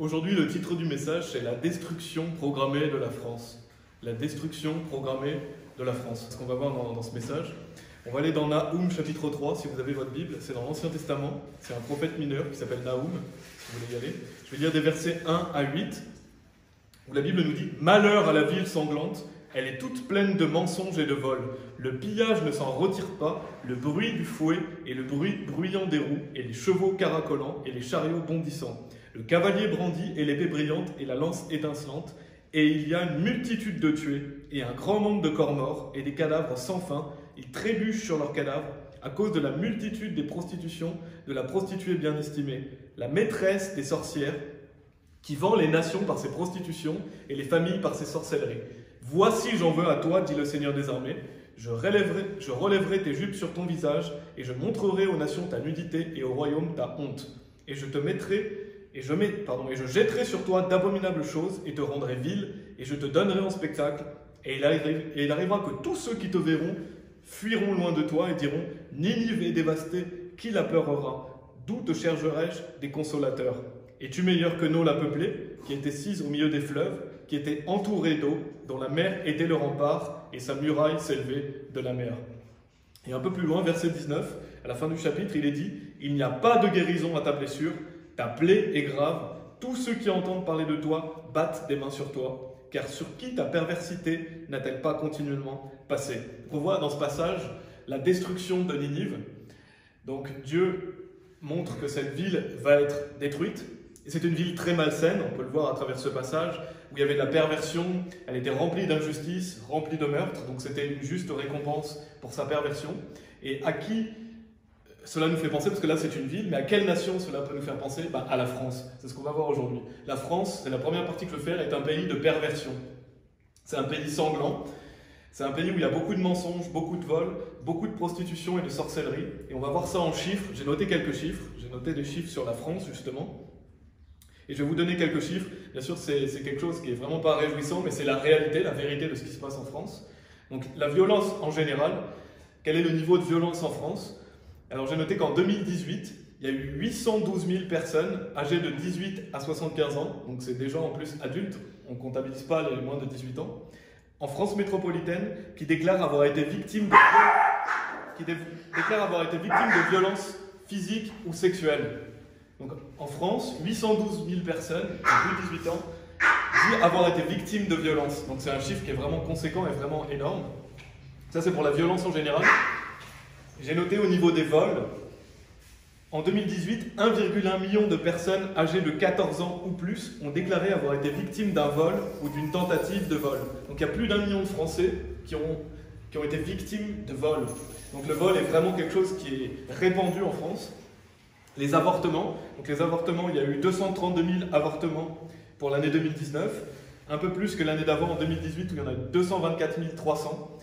Aujourd'hui, le titre du message, c'est La destruction programmée de la France. La destruction programmée de la France. Ce qu'on va voir dans, ce message. On va aller dans Naoum chapitre 3, si vous avez votre Bible. C'est dans l'Ancien Testament. C'est un prophète mineur qui s'appelle Naoum, si vous voulez y aller. Je vais lire des versets 1 à 8, où la Bible nous dit Malheur à la ville sanglante, elle est toute pleine de mensonges et de vols. Le pillage ne s'en retire pas, le bruit du fouet et le bruit bruyant des roues, et les chevaux caracolants et les chariots bondissants. Le cavalier brandit et l'épée brillante et la lance étincelante, et il y a une multitude de tués, et un grand nombre de corps morts, et des cadavres sans fin. Ils trébuchent sur leurs cadavres, à cause de la multitude des prostitutions, de la prostituée bien estimée, la maîtresse des sorcières, qui vend les nations par ses prostitutions et les familles par ses sorcelleries. Voici, j'en veux à toi, dit le Seigneur des armées. Je relèverai, je relèverai tes jupes sur ton visage, et je montrerai aux nations ta nudité et au royaume ta honte. Et je te mettrai et je, mets, pardon, et je jetterai sur toi d'abominables choses, et te rendrai vil, et je te donnerai en spectacle. Et il, arrivera que tous ceux qui te verront fuiront loin de toi et diront Ninive est dévastée, qui la pleurera? D'où te chercherai-je des consolateurs? Es-tu meilleur que nous la peuplée, qui était sise au milieu des fleuves, qui était entourée d'eau, dont la mer était le rempart, et sa muraille s'élevait de la mer. Et un peu plus loin, verset 19, à la fin du chapitre, il est dit Il n'y a pas de guérison à ta blessure, ta plaie est grave, tous ceux qui entendent parler de toi battent des mains sur toi, car sur qui ta perversité n'a-t-elle pas continuellement passé? On voit dans ce passage la destruction de Ninive. Donc Dieu montre que cette ville va être détruite. C'est une ville très malsaine, on peut le voir à travers ce passage, où il y avait de la perversion, elle était remplie d'injustice, remplie de meurtres, donc c'était une juste récompense pour sa perversion. Et à qui cela nous fait penser, parce que là c'est une ville, mais à quelle nation cela peut nous faire penser? Bah, À la France. C'est ce qu'on va voir aujourd'hui. La France, c'est la première partie que je veux faire, est un pays de perversion. C'est un pays sanglant. C'est un pays où il y a beaucoup de mensonges, beaucoup de vols, beaucoup de prostitution et de sorcellerie. Et on va voir ça en chiffres. J'ai noté quelques chiffres. J'ai noté des chiffres sur la France, justement. Et je vais vous donner quelques chiffres. Bien sûr, c'est quelque chose qui est vraiment pas réjouissant, mais c'est la réalité, la vérité de ce qui se passe en France. Donc, la violence en général. Quel est le niveau de violence en France? Alors j'ai noté qu'en 2018, il y a eu 812 000 personnes âgées de 18 à 75 ans, donc c'est des gens en plus adultes, on ne comptabilise pas les moins de 18 ans, en France métropolitaine, qui déclarent avoir été victimes de, qui déclarent avoir été victimes de violences physiques ou sexuelles. Donc en France, 812 000 personnes de plus de 18 ans disent avoir été victimes de violences. Donc c'est un chiffre qui est vraiment conséquent et vraiment énorme. Ça c'est pour la violence en général. J'ai noté au niveau des vols, en 2018, 1,1 million de personnes âgées de 14 ans ou plus ont déclaré avoir été victimes d'un vol ou d'une tentative de vol. Donc il y a plus d'un million de Français qui ont, qui ont été victimes de vol. Donc le vol est vraiment quelque chose qui est répandu en France. Les avortements, donc les avortements, il y a eu 232 000 avortements pour l'année 2019, un peu plus que l'année d'avant en 2018 où il y en a 224 300.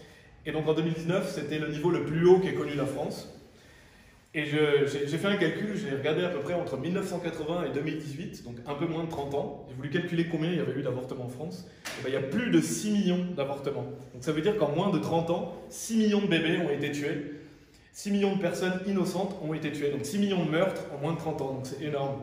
Et donc en 2019, c'était le niveau le plus haut qu'ait connu la France. Et j'ai fait un calcul, j'ai regardé à peu près entre 1980 et 2018, donc un peu moins de 30 ans. J'ai voulu calculer combien il y avait eu d'avortements en France. Et ben, il y a plus de 6 millions d'avortements. Donc ça veut dire qu'en moins de 30 ans, 6 millions de bébés ont été tués. 6 millions de personnes innocentes ont été tuées. Donc 6 millions de meurtres en moins de 30 ans. Donc c'est énorme.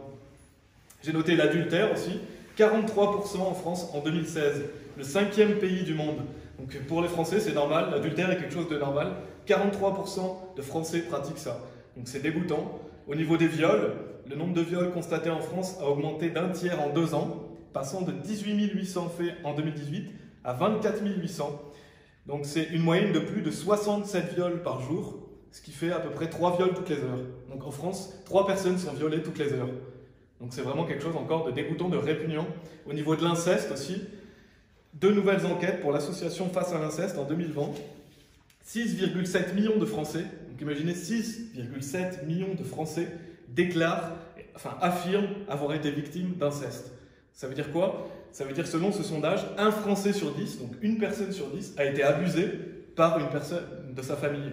J'ai noté l'adultère aussi. 43% en France en 2016. Le cinquième pays du monde. Donc pour les Français, c'est normal, l'adultère est quelque chose de normal. 43% de Français pratiquent ça. Donc c'est dégoûtant. Au niveau des viols, le nombre de viols constatés en France a augmenté d'un tiers en deux ans, passant de 18 800 faits en 2018 à 24 800. Donc c'est une moyenne de plus de 67 viols par jour, ce qui fait à peu près 3 viols toutes les heures. Donc en France, 3 personnes sont violées toutes les heures. Donc c'est vraiment quelque chose encore de dégoûtant, de répugnant. Au niveau de l'inceste aussi, deux nouvelles enquêtes pour l'association Face à l'inceste en 2020. 6,7 millions de Français, donc imaginez 6,7 millions de Français déclarent, enfin affirment avoir été victimes d'inceste. Ça veut dire quoi? Ça veut dire selon ce sondage, un Français sur 10, donc une personne sur 10, a été abusé par une personne de sa famille.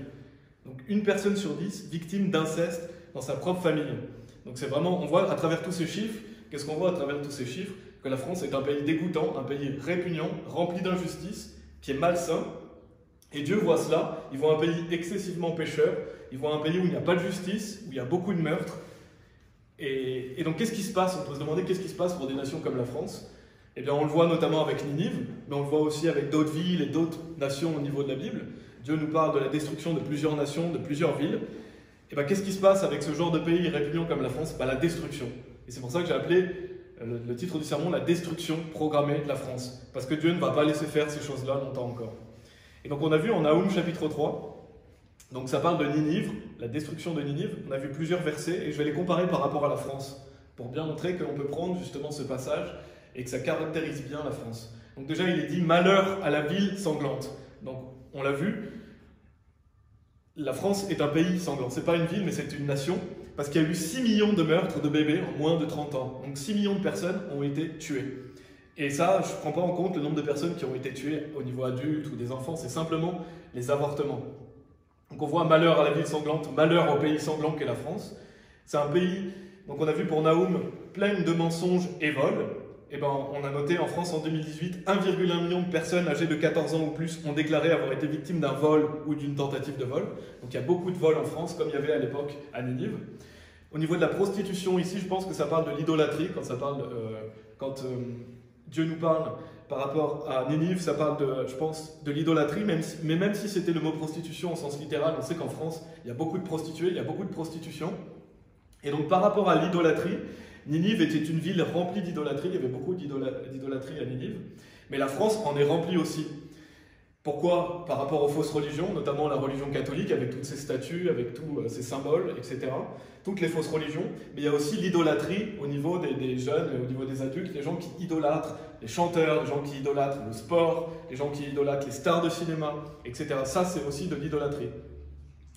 Donc une personne sur 10 victime d'inceste dans sa propre famille. Donc c'est vraiment, on voit à travers tous ces chiffres, qu'est-ce qu'on voit à travers tous ces chiffres? Que la France est un pays dégoûtant, un pays répugnant, rempli d'injustice, qui est malsain. Et Dieu voit cela, il voit un pays excessivement pécheur, il voit un pays où il n'y a pas de justice, où il y a beaucoup de meurtres. Et, donc qu'est-ce qui se passe? On peut se demander qu'est-ce qui se passe pour des nations comme la France Eh bien on le voit notamment avec Ninive, mais on le voit aussi avec d'autres villes et d'autres nations au niveau de la Bible. Dieu nous parle de la destruction de plusieurs nations, de plusieurs villes. Et bien qu'est-ce qui se passe avec ce genre de pays répugnant comme la France? Ben, La destruction. Et c'est pour ça que j'ai appelé le, titre du sermon La destruction programmée de la France. Parce que Dieu ne va pas laisser faire ces choses-là longtemps encore. Et donc on a vu en Naoum chapitre 3, donc ça parle de Ninive, la destruction de Ninive. On a vu plusieurs versets et je vais les comparer par rapport à la France pour bien montrer qu'on peut prendre justement ce passage et que ça caractérise bien la France. Donc déjà il est dit malheur à la ville sanglante. Donc on l'a vu, la France est un pays sanglant. C'est pas une ville mais c'est une nation parce qu'il y a eu 6 millions de meurtres de bébés en moins de 30 ans. Donc 6 millions de personnes ont été tuées. Et ça, je ne prends pas en compte le nombre de personnes qui ont été tuées au niveau adulte ou des enfants, c'est simplement les avortements. Donc on voit malheur à la ville sanglante, malheur au pays sanglant qu'est la France. C'est un pays, donc on a vu pour Naoum, plein de mensonges et vols. Eh ben, on a noté en France en 2018, 1,1 million de personnes âgées de 14 ans ou plus ont déclaré avoir été victimes d'un vol ou d'une tentative de vol. Donc il y a beaucoup de vols en France, comme il y avait à l'époque à Ninive. Au niveau de la prostitution, ici, je pense que ça parle de l'idolâtrie, quand ça parle, euh, quand euh, Dieu nous parle par rapport à Ninive, ça parle, de, je pense, de l'idolâtrie, mais même si c'était le mot prostitution au sens littéral, on sait qu'en France, il y a beaucoup de prostituées, il y a beaucoup de prostitution. Et donc par rapport à l'idolâtrie, Ninive était une ville remplie d'idolâtrie, il y avait beaucoup d'idolâtrie à Ninive, mais la France en est remplie aussi. Pourquoi? Par rapport aux fausses religions, notamment la religion catholique, avec toutes ses statues, avec tous ses euh, symboles, etc. Toutes les fausses religions. Mais il y a aussi l'idolâtrie au niveau des, jeunes, au niveau des adultes, les gens qui idolâtrent les chanteurs, les gens qui idolâtrent le sport, les gens qui idolâtrent les stars de cinéma, etc. Ça, c'est aussi de l'idolâtrie.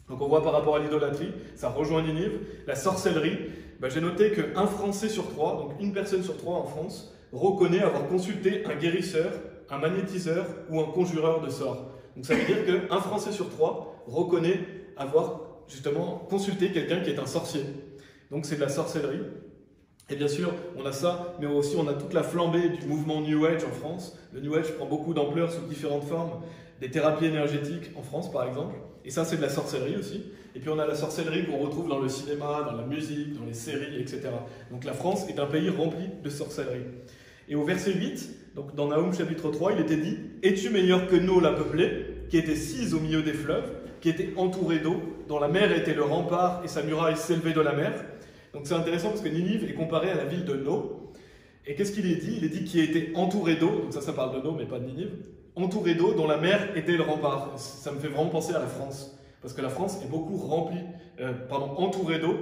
Donc on voit par rapport à l'idolâtrie, ça rejoint Ninive, la sorcellerie. Ben, j'ai noté qu'un Français sur trois, donc une personne sur trois en France, reconnaît avoir consulté un guérisseur un magnétiseur ou un conjureur de sorts. Donc ça veut dire qu'un Français sur trois reconnaît avoir justement consulté quelqu'un qui est un sorcier. Donc c'est de la sorcellerie. Et bien sûr, on a ça, mais aussi on a toute la flambée du mouvement New Age en France. Le New Age prend beaucoup d'ampleur sous différentes formes, des thérapies énergétiques en France par exemple. Et ça, c'est de la sorcellerie aussi. Et puis on a la sorcellerie qu'on retrouve dans le cinéma, dans la musique, dans les séries, etc. Donc la France est un pays rempli de sorcellerie. Et au verset 8, donc dans Naoum chapitre 3, il était dit Es-tu meilleur que nous, la peuplée, qui était sise au milieu des fleuves, qui était entourée d'eau, dont la mer était le rempart et sa muraille s'élevait de la mer? Donc c'est intéressant parce que Ninive est comparée à la ville de No. Et qu'est-ce qu'il est dit? Il est dit qu'il était entouré d'eau, donc ça, ça parle de No, mais pas de Ninive, entouré d'eau dont la mer était le rempart. Ça me fait vraiment penser à la France, parce que la France est beaucoup remplie, euh, pardon, entourée d'eau,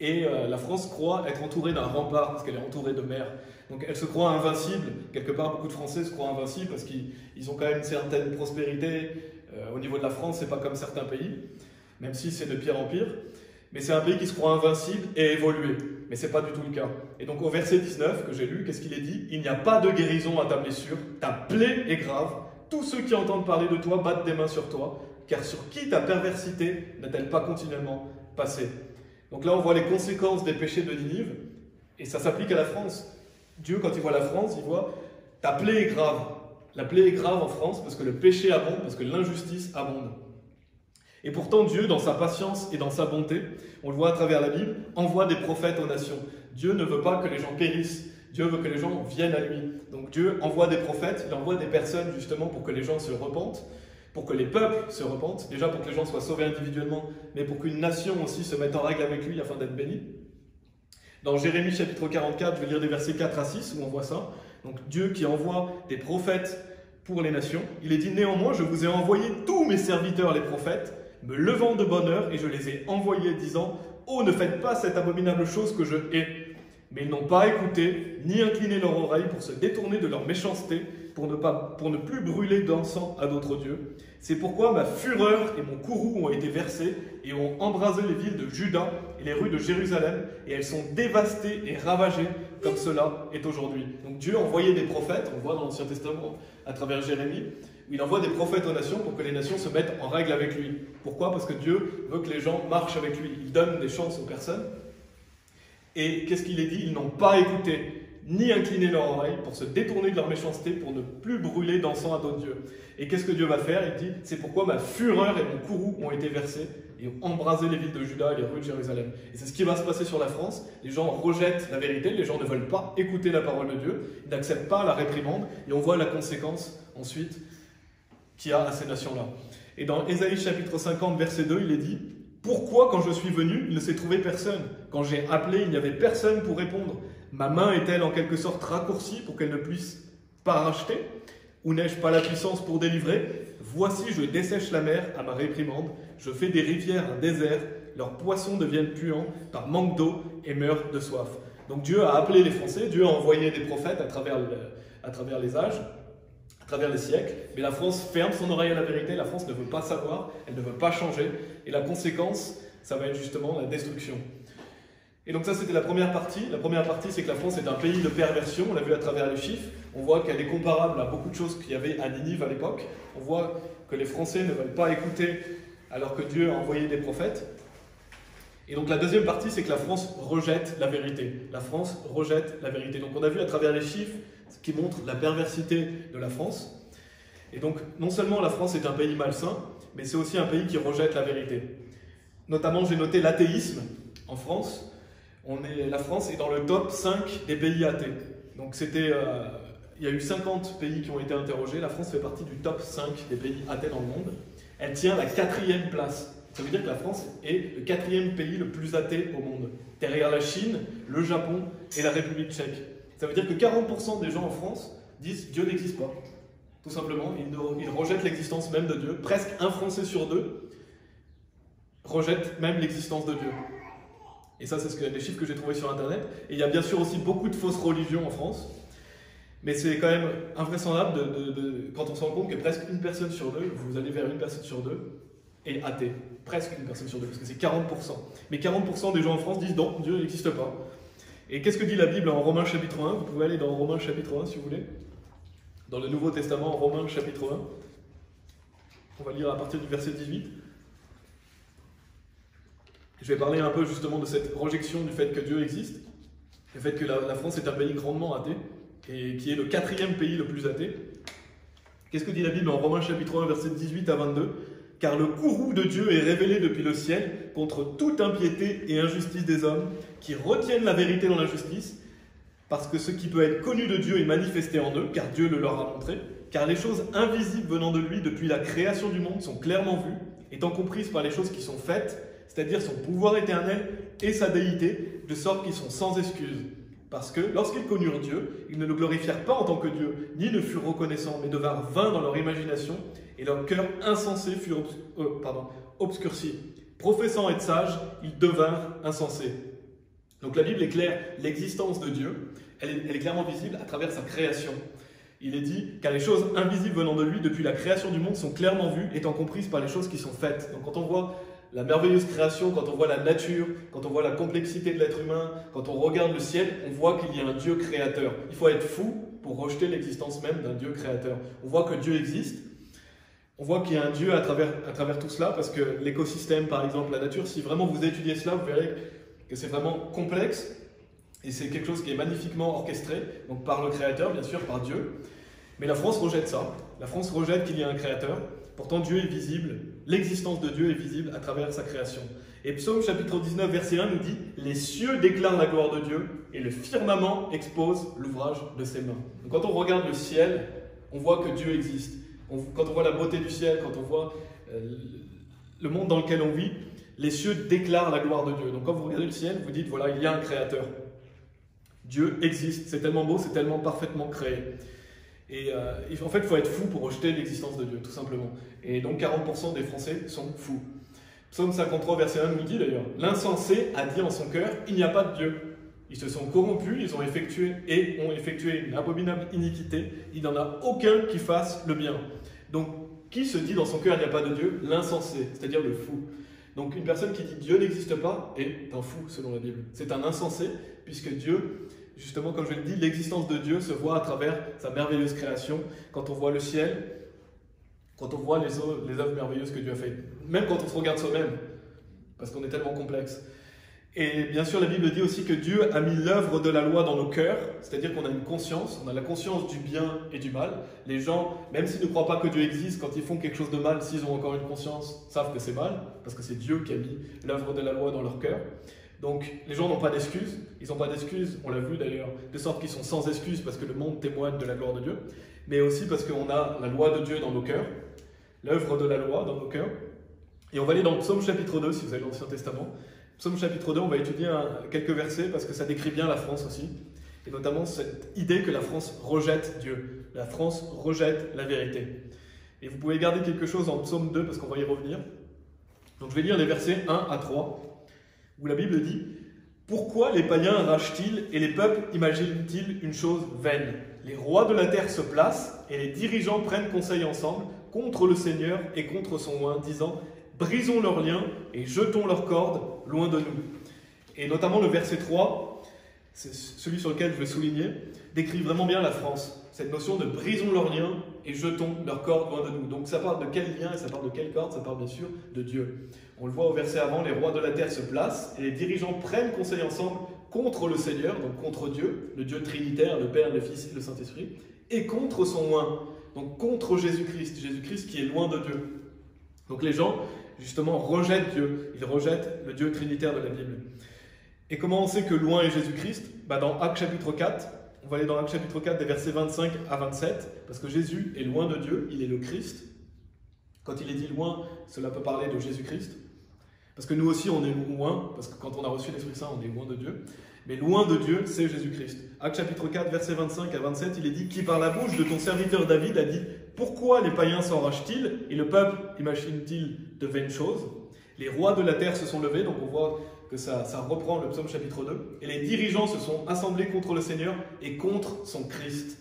et euh, la France croit être entourée d'un rempart parce qu'elle est entourée de mer. Donc elle se croit invincible. Quelque part, beaucoup de Français se croient invincibles parce qu'ils ont quand même une certaine prospérité. Euh, au niveau de la France, c'est pas comme certains pays, même si c'est de pire en pire. Mais c'est un pays qui se croit invincible et évolué. Mais c'est pas du tout le cas. Et donc au verset 19 que j'ai lu, qu'est-ce qu'il est dit? Il n'y a pas de guérison à ta blessure. Ta plaie est grave. Tous ceux qui entendent parler de toi battent des mains sur toi. Car sur qui ta perversité n'a-t-elle pas continuellement passé? Donc là, on voit les conséquences des péchés de Ninive, et ça s'applique à la France. Dieu, quand il voit la France, il voit ta plaie est grave. La plaie est grave en France parce que le péché abonde, parce que l'injustice abonde. Et pourtant, Dieu, dans sa patience et dans sa bonté, on le voit à travers la Bible, envoie des prophètes aux nations. Dieu ne veut pas que les gens périssent. Dieu veut que les gens viennent à lui. Donc Dieu envoie des prophètes, il envoie des personnes justement pour que les gens se repentent pour que les peuples se repentent, déjà pour que les gens soient sauvés individuellement, mais pour qu'une nation aussi se mette en règle avec lui afin d'être bénie. Dans Jérémie chapitre 44, je vais lire des versets 4 à 6 où on voit ça. Donc Dieu qui envoie des prophètes pour les nations. Il est dit néanmoins, je vous ai envoyé tous mes serviteurs les prophètes, me levant de bonne heure, et je les ai envoyés disant, Oh, ne faites pas cette abominable chose que je hais. Mais ils n'ont pas écouté, ni incliné leur oreille pour se détourner de leur méchanceté pour ne, pas, pour ne plus brûler d'encens à d'autres dieux. C'est pourquoi ma fureur et mon courroux ont été versés et ont embrasé les villes de Juda et les rues de Jérusalem, et elles sont dévastées et ravagées comme cela est aujourd'hui. Donc Dieu a envoyé des prophètes, on voit dans l'Ancien Testament à travers Jérémie, où il envoie des prophètes aux nations pour que les nations se mettent en règle avec lui. Pourquoi? Parce que Dieu veut que les gens marchent avec lui. Il donne des chances aux personnes. Et qu'est-ce qu'il est dit? Ils n'ont pas écouté ni incliner leur oreille, pour se détourner de leur méchanceté, pour ne plus brûler d'encens à d'autres dieux. Et qu'est-ce que Dieu va faire? Il dit C'est pourquoi ma fureur et mon courroux ont été versés et ont embrasé les villes de Juda et les rues de Jérusalem. Et c'est ce qui va se passer sur la France. Les gens rejettent la vérité, les gens ne veulent pas écouter la parole de Dieu, ils n'acceptent pas la réprimande, et on voit la conséquence ensuite qu'il y a à ces nations-là. Et dans Ésaïe chapitre 50, verset 2, il est dit Pourquoi, quand je suis venu, il ne s'est trouvé personne? Quand j'ai appelé, il n'y avait personne pour répondre. Ma main est-elle en quelque sorte raccourcie pour qu'elle ne puisse pas racheter Ou n'ai-je pas la puissance pour délivrer Voici, je dessèche la mer à ma réprimande, je fais des rivières un désert, leurs poissons deviennent puants par manque d'eau et meurent de soif. Donc Dieu a appelé les Français, Dieu a envoyé des prophètes à travers, les âges, à travers les siècles, mais la France ferme son oreille à la vérité, la France ne veut pas savoir, elle ne veut pas changer, et la conséquence, ça va être justement la destruction. Et donc ça, c'était la première partie. La première partie, c'est que la France est un pays de perversion, on l'a vu à travers les chiffres. On voit qu'elle est comparable à beaucoup de choses qu'il y avait à Ninive à l'époque. On voit que les Français ne veulent pas écouter alors que Dieu a envoyé des prophètes. Et donc la deuxième partie, c'est que la France rejette la vérité. La France rejette la vérité. Donc on a vu à travers les chiffres ce qui montre la perversité de la France. Et donc non seulement la France est un pays malsain, mais c'est aussi un pays qui rejette la vérité. Notamment, j'ai noté l'athéisme en France la France est dans le top 5 des pays athées. Donc euh, il y a eu 50 pays qui ont été interrogés. La France fait partie du top 5 des pays athées dans le monde. Elle tient la quatrième place. Ça veut dire que la France est le quatrième pays le plus athée au monde, derrière la Chine, le Japon et la République tchèque. Ça veut dire que 40% des gens en France disent Dieu n'existe pas. Tout simplement, ils rejettent l'existence même de Dieu. Presque un Français sur deux rejette même l'existence de Dieu. Et ça, c'est ce que, les chiffres que j'ai trouvés sur Internet. Et il y a bien sûr aussi beaucoup de fausses religions en France. Mais c'est quand même invraisemblable de, quand on se rend compte que presque une personne sur deux, vous allez vers une personne sur deux, est athée. Presque une personne sur deux, parce que c'est 40%. Mais 40% des gens en France disent non, Dieu n'existe pas. Et qu'est-ce que dit la Bible en Romains chapitre 1 Vous pouvez aller dans Romains chapitre 1 si vous voulez. Dans le Nouveau Testament, Romains chapitre 1. On va lire à partir du verset 18. Je vais parler un peu justement de cette rejection du fait que Dieu existe, du fait que la, France est un pays grandement athée, et qui est le quatrième pays le plus athée. Qu'est-ce que dit la Bible en Romains chapitre 1, verset 18 à 22 Car le courroux de Dieu est révélé depuis le ciel contre toute impiété et injustice des hommes, qui retiennent la vérité dans l'injustice, parce que ce qui peut être connu de Dieu est manifesté en eux, car Dieu le leur a montré, car les choses invisibles venant de lui depuis la création du monde sont clairement vues, étant comprises par les choses qui sont faites, c'est-à-dire son pouvoir éternel et sa déité, de sorte qu'ils sont sans excuse. Parce que lorsqu'ils connurent Dieu, ils ne le glorifièrent pas en tant que Dieu, ni ne furent reconnaissants, mais devinrent vains dans leur imagination, et leur cœur insensé fut euh, obscurci. Professant être sages, ils devinrent insensés. Donc la Bible est claire, l'existence de Dieu, elle elle est clairement visible à travers sa création. Il est dit, car les choses invisibles venant de lui depuis la création du monde sont clairement vues, étant comprises par les choses qui sont faites. Donc quand on voit la merveilleuse création, quand on voit la nature, quand on voit la complexité de l'être humain, quand on regarde le ciel, on voit qu'il y a un Dieu créateur. Il faut être fou pour rejeter l'existence même d'un Dieu créateur. On voit que Dieu existe. On voit qu'il y a un Dieu à travers, à travers tout cela, parce que l'écosystème, par exemple, la nature, si vraiment vous étudiez cela, vous verrez que c'est vraiment complexe, et c'est quelque chose qui est magnifiquement orchestré, donc par le Créateur, bien sûr, par Dieu. Mais la France rejette ça. La France rejette qu'il y ait un Créateur. Pourtant, Dieu est visible, l'existence de Dieu est visible à travers sa création. Et Psaume chapitre 19, verset 1 nous dit Les cieux déclarent la gloire de Dieu et le firmament expose l'ouvrage de ses mains. Donc, quand on regarde le ciel, on voit que Dieu existe. quand on voit la beauté du ciel, quand on voit euh, le monde dans lequel on vit, les cieux déclarent la gloire de Dieu. Donc, quand vous regardez le ciel, vous dites Voilà, il y a un créateur. Dieu existe. C'est tellement beau, c'est tellement parfaitement créé. Et euh, en fait, il faut être fou pour rejeter l'existence de Dieu, tout simplement. Et donc 40% des Français sont fous. Psaume 53, verset 1 nous dit d'ailleurs L'insensé a dit en son cœur Il n'y a pas de Dieu. Ils se sont corrompus, ils ont effectué et ont effectué une abominable iniquité. Il n'y en a aucun qui fasse le bien. Donc, qui se dit dans son cœur Il n'y a pas de Dieu? L'insensé, c'est-à-dire le fou. Donc, une personne qui dit Dieu n'existe pas est un fou, selon la Bible. C'est un insensé, puisque Dieu justement, comme je l'ai dit, l'existence de Dieu se voit à travers sa merveilleuse création. Quand on voit le ciel, quand on voit les, œuvres, les œuvres merveilleuses que Dieu a faites, même quand on se regarde soi-même, parce qu'on est tellement complexe. Et bien sûr, la Bible dit aussi que Dieu a mis l'œuvre de la loi dans nos cœurs, c'est-à-dire qu'on a une conscience, on a la conscience du bien et du mal. Les gens, même s'ils ne croient pas que Dieu existe, quand ils font quelque chose de mal, s'ils ont encore une conscience, savent que c'est mal, parce que c'est Dieu qui a mis l'œuvre de la loi dans leur cœur. Donc les gens n'ont pas d'excuses, ils n'ont pas d'excuses, on l'a vu d'ailleurs, de sorte qu'ils sont sans excuses parce que le monde témoigne de la gloire de Dieu, mais aussi parce qu'on a la loi de Dieu dans nos cœurs, l'œuvre de la loi dans nos cœurs. Et on va aller dans le psaume chapitre 2, si vous avez l'Ancien Testament. Psaume chapitre 2, on va étudier quelques versets parce que ça décrit bien la France aussi. Et notamment cette idée que la France rejette Dieu. La France rejette la vérité. Et vous pouvez garder quelque chose en psaume 2 parce qu'on va y revenir. Donc je vais lire les versets 1 à 3 où la Bible dit Pourquoi les païens rachent-ils et les peuples imaginent-ils une chose vaine? Les rois de la terre se placent et les dirigeants prennent conseil ensemble contre le Seigneur et contre son oint, disant Brisons leurs liens et jetons leurs cordes loin de nous. Et notamment le verset 3, c'est celui sur lequel je vais souligner, décrit vraiment bien la France. Cette notion de brisons leurs liens et jetons leurs cordes loin de nous. Donc ça parle de quel lien et ça parle de quelle corde? Ça parle bien sûr de Dieu. On le voit au verset avant, les rois de la terre se placent et les dirigeants prennent conseil ensemble contre le Seigneur, donc contre Dieu, le Dieu trinitaire, le Père, le Fils et le Saint-Esprit, et contre son oint, donc contre Jésus-Christ, Jésus-Christ qui est loin de Dieu. Donc les gens justement, rejette Dieu. Il rejette le Dieu trinitaire de la Bible. Et comment on sait que loin est Jésus-Christ? Bah Dans Actes chapitre 4, on va aller dans Actes chapitre 4 des versets 25 à 27, parce que Jésus est loin de Dieu, il est le Christ. Quand il est dit loin, cela peut parler de Jésus-Christ. Parce que nous aussi, on est loin, parce que quand on a reçu l'Esprit Saint, on est loin de Dieu. Mais loin de Dieu, c'est Jésus-Christ. Acte chapitre 4, versets 25 à 27, il est dit Qui par la bouche de ton serviteur David a dit Pourquoi les païens s'enragent-ils et le peuple imagine-t-il de vaines choses? Les rois de la terre se sont levés, donc on voit que ça, ça reprend le psaume chapitre 2. Et les dirigeants se sont assemblés contre le Seigneur et contre son Christ.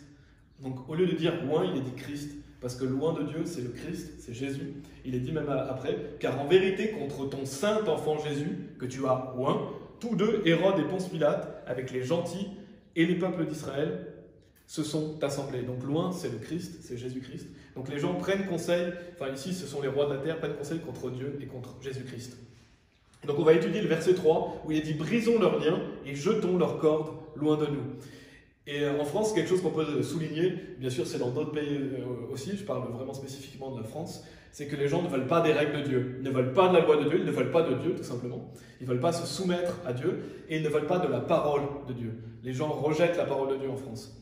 Donc au lieu de dire loin, il est dit Christ. Parce que loin de Dieu, c'est le Christ, c'est Jésus. Il est dit même après, car en vérité, contre ton saint enfant Jésus, que tu as loin, tous deux, Hérode et Ponce Pilate, avec les gentils et les peuples d'Israël, se sont assemblés. Donc loin, c'est le Christ, c'est Jésus-Christ. Donc les gens prennent conseil, enfin ici ce sont les rois de la terre, prennent conseil contre Dieu et contre Jésus-Christ. Donc on va étudier le verset 3 où il est dit brisons leurs liens et jetons leurs cordes loin de nous. Et euh, en France, quelque chose qu'on peut souligner, bien sûr c'est dans d'autres pays euh, aussi, je parle vraiment spécifiquement de la France, c'est que les gens ne veulent pas des règles de Dieu, ils ne veulent pas de la loi de Dieu, ils ne veulent pas de Dieu tout simplement. Ils ne veulent pas se soumettre à Dieu et ils ne veulent pas de la parole de Dieu. Les gens rejettent la parole de Dieu en France.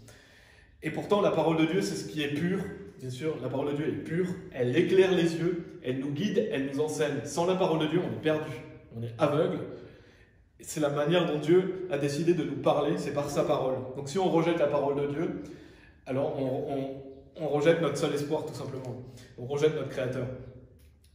Et pourtant, la parole de Dieu, c'est ce qui est pur. Bien sûr, la parole de Dieu est pure, elle éclaire les yeux, elle nous guide, elle nous enseigne. Sans la parole de Dieu, on est perdu, on est aveugle. C'est la manière dont Dieu a décidé de nous parler, c'est par sa parole. Donc si on rejette la parole de Dieu, alors on, rejette notre seul espoir tout simplement. On rejette notre Créateur.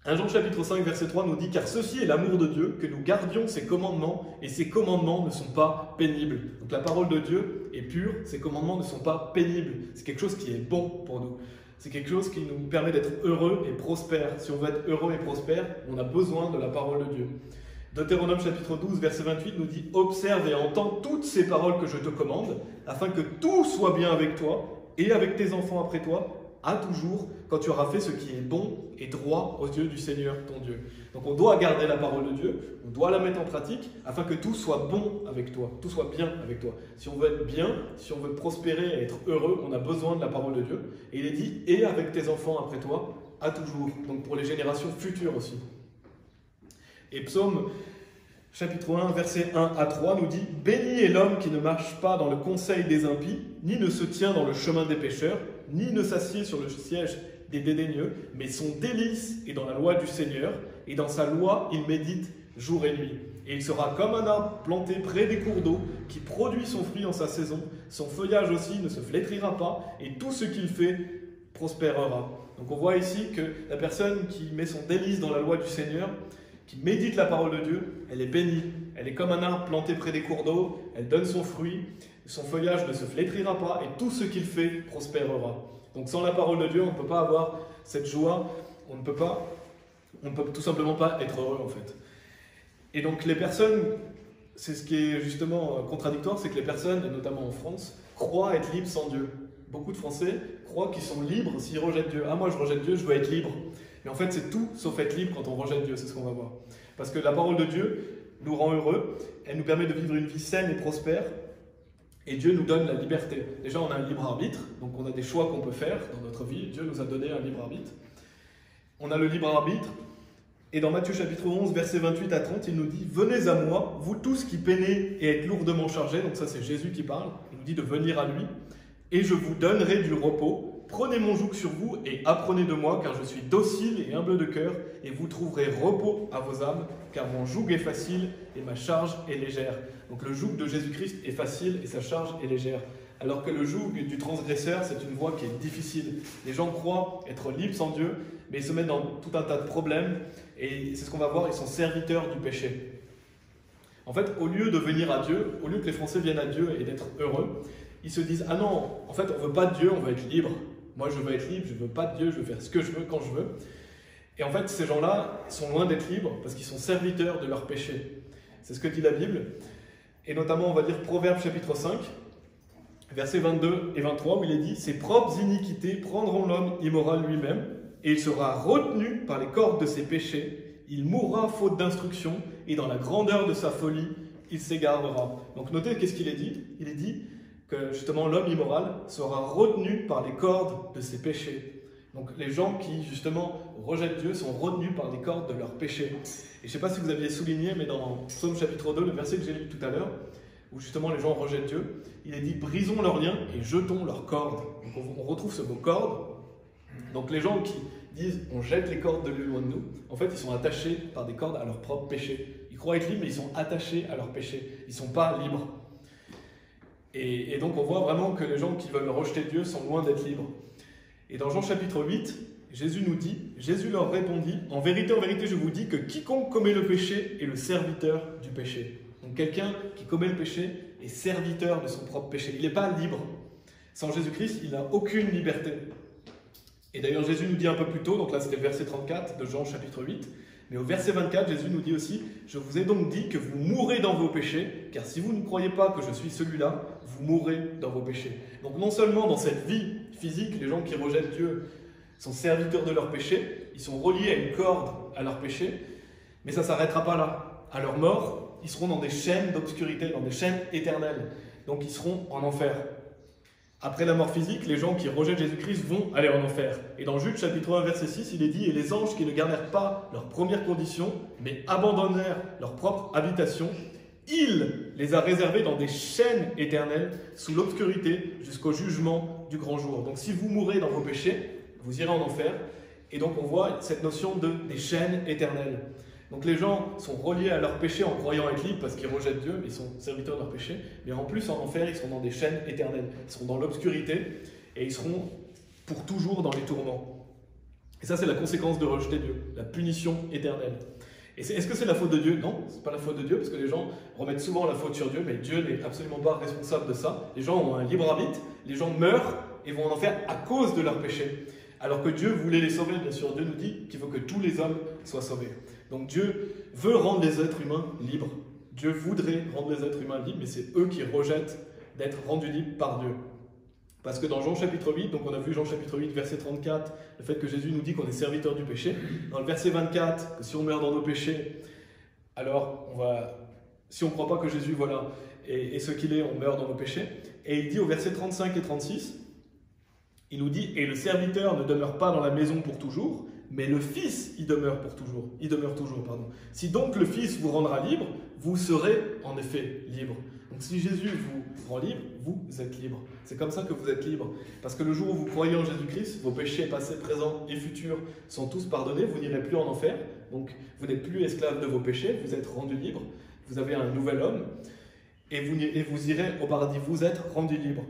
1 Jean chapitre 5 verset 3 nous dit car ceci est l'amour de Dieu, que nous gardions ses commandements et ses commandements ne sont pas pénibles. Donc la parole de Dieu est pure, ses commandements ne sont pas pénibles. C'est quelque chose qui est bon pour nous. C'est quelque chose qui nous permet d'être heureux et prospère. Si on veut être heureux et prospère, on a besoin de la parole de Dieu. Deutéronome chapitre 12 verset 28 nous dit Observe et entends toutes ces paroles que je te commande, afin que tout soit bien avec toi et avec tes enfants après toi, à toujours, quand tu auras fait ce qui est bon et droit aux yeux du Seigneur ton Dieu. Donc on doit garder la parole de Dieu, on doit la mettre en pratique afin que tout soit bon avec toi, tout soit bien avec toi. Si on veut être bien, si on veut prospérer et être heureux, on a besoin de la parole de Dieu. Et il est dit, et avec tes enfants après toi, à toujours. Donc pour les générations futures aussi. Et psaume chapitre 1, verset 1 à 3 nous dit Béni est l'homme qui ne marche pas dans le conseil des impies, ni ne se tient dans le chemin des pécheurs, ni ne s'assied sur le siège des dédaigneux, mais son délice est dans la loi du Seigneur, et dans sa loi il médite jour et nuit. Et il sera comme un arbre planté près des cours d'eau, qui produit son fruit en sa saison, son feuillage aussi ne se flétrira pas, et tout ce qu'il fait prospérera. Donc on voit ici que la personne qui met son délice dans la loi du Seigneur, qui médite la parole de Dieu, elle est bénie. Elle est comme un arbre planté près des cours d'eau, elle donne son fruit, son feuillage ne se flétrira pas et tout ce qu'il fait prospérera. Donc sans la parole de Dieu, on ne peut pas avoir cette joie, on ne peut pas, on peut tout simplement pas être heureux en fait. Et donc les personnes, c'est ce qui est justement contradictoire, c'est que les personnes, notamment en France, croient être libres sans Dieu. Beaucoup de Français croient qu'ils sont libres s'ils rejettent Dieu. Ah moi je rejette Dieu, je veux être libre. Mais en fait c'est tout sauf être libre quand on rejette Dieu, c'est ce qu'on va voir. Parce que la parole de Dieu, nous rend heureux, elle nous permet de vivre une vie saine et prospère, et Dieu nous donne la liberté. Déjà, on a un libre arbitre, donc on a des choix qu'on peut faire dans notre vie. Dieu nous a donné un libre arbitre. On a le libre arbitre. Et dans Matthieu chapitre 11, versets 28 à 30, il nous dit Venez à moi, vous tous qui peinez et êtes lourdement chargés. Donc, ça, c'est Jésus qui parle. Il nous dit de venir à lui. Et je vous donnerai du repos. Prenez mon joug sur vous et apprenez de moi, car je suis docile et humble de cœur, et vous trouverez repos à vos âmes, car mon joug est facile et ma charge est légère. Donc le joug de Jésus-Christ est facile et sa charge est légère. Alors que le joug du transgresseur, c'est une voie qui est difficile. Les gens croient être libres sans Dieu, mais ils se mettent dans tout un tas de problèmes, et c'est ce qu'on va voir, ils sont serviteurs du péché. En fait, au lieu de venir à Dieu, au lieu que les Français viennent à Dieu et d'être heureux, ils se disent Ah non, en fait, on ne veut pas de Dieu, on veut être libre. Moi, je veux être libre, je veux pas de Dieu, je veux faire ce que je veux quand je veux. Et en fait, ces gens-là sont loin d'être libres parce qu'ils sont serviteurs de leur péché. C'est ce que dit la Bible. Et notamment, on va lire Proverbe chapitre 5, versets 22 et 23, où il est dit Ses propres iniquités prendront l'homme immoral lui-même, et il sera retenu par les cordes de ses péchés. Il mourra faute d'instruction, et dans la grandeur de sa folie, il s'égarera. Donc, notez qu'est-ce qu'il est dit Il est dit justement l'homme immoral sera retenu par les cordes de ses péchés. Donc les gens qui justement rejettent Dieu sont retenus par les cordes de leurs péchés. Et je ne sais pas si vous aviez souligné, mais dans Psaume chapitre 2, le verset que j'ai lu tout à l'heure, où justement les gens rejettent Dieu, il est dit brisons leurs liens et jetons leurs cordes. Donc on retrouve ce mot corde. Donc les gens qui disent on jette les cordes de Dieu loin de nous, en fait ils sont attachés par des cordes à leur propre péché. Ils croient être libres, mais ils sont attachés à leur péché. Ils ne sont pas libres. Et, donc on voit vraiment que les gens qui veulent rejeter Dieu sont loin d'être libres. Et dans Jean chapitre 8, Jésus nous dit, Jésus leur répondit, En vérité, en vérité, je vous dis que quiconque commet le péché est le serviteur du péché. Donc quelqu'un qui commet le péché est serviteur de son propre péché. Il n'est pas libre. Sans Jésus-Christ, il n'a aucune liberté. Et d'ailleurs, Jésus nous dit un peu plus tôt, donc là c'était le verset 34 de Jean chapitre 8, mais au verset 24, Jésus nous dit aussi, Je vous ai donc dit que vous mourrez dans vos péchés, car si vous ne croyez pas que je suis celui-là, vous mourrez dans vos péchés. Donc non seulement dans cette vie physique, les gens qui rejettent Dieu sont serviteurs de leurs péchés, ils sont reliés à une corde à leurs péchés, mais ça ne s'arrêtera pas là. À leur mort, ils seront dans des chaînes d'obscurité, dans des chaînes éternelles. Donc ils seront en enfer. Après la mort physique, les gens qui rejettent Jésus-Christ vont aller en enfer. Et dans Jude chapitre 1 verset 6, il est dit, et les anges qui ne gardèrent pas leur première condition, mais abandonnèrent leur propre habitation, il les a réservés dans des chaînes éternelles, sous l'obscurité, jusqu'au jugement du grand jour. Donc si vous mourrez dans vos péchés, vous irez en enfer. Et donc on voit cette notion de des chaînes éternelles. Donc les gens sont reliés à leur péché en croyant être libres parce qu'ils rejettent Dieu, mais ils sont serviteurs de leur péché. Mais en plus, en enfer, ils sont dans des chaînes éternelles. Ils seront dans l'obscurité et ils seront pour toujours dans les tourments. Et ça, c'est la conséquence de rejeter Dieu, la punition éternelle. Et est-ce que c'est la faute de Dieu? Non, c'est pas la faute de Dieu, parce que les gens remettent souvent la faute sur Dieu, mais Dieu n'est absolument pas responsable de ça. Les gens ont un libre arbitre, les gens meurent et vont en enfer à cause de leur péché. Alors que Dieu voulait les sauver, bien sûr, Dieu nous dit qu'il faut que tous les hommes soient sauvés. Donc Dieu veut rendre les êtres humains libres. Dieu voudrait rendre les êtres humains libres, mais c'est eux qui rejettent d'être rendus libres par Dieu. Parce que dans Jean chapitre 8, donc on a vu Jean chapitre 8, verset 34, le fait que Jésus nous dit qu'on est serviteur du péché. Dans le verset 24, que si on meurt dans nos péchés, alors on va, si on ne croit pas que Jésus voilà, ce qu'il est, on meurt dans nos péchés. Et il dit au verset 35 et 36, il nous dit, et le serviteur ne demeure pas dans la maison pour toujours, mais le Fils y demeure pour toujours. Il demeure toujours, pardon. Si donc le Fils vous rendra libre, vous serez en effet libre. Donc si Jésus vous rend libre, vous êtes libre. C'est comme ça que vous êtes libre. Parce que le jour où vous croyez en Jésus-Christ, vos péchés passés, présents et futurs sont tous pardonnés, vous n'irez plus en enfer. Donc vous n'êtes plus esclave de vos péchés, vous êtes rendu libre, vous avez un nouvel homme, et vous, irez au paradis, vous êtes rendu libre.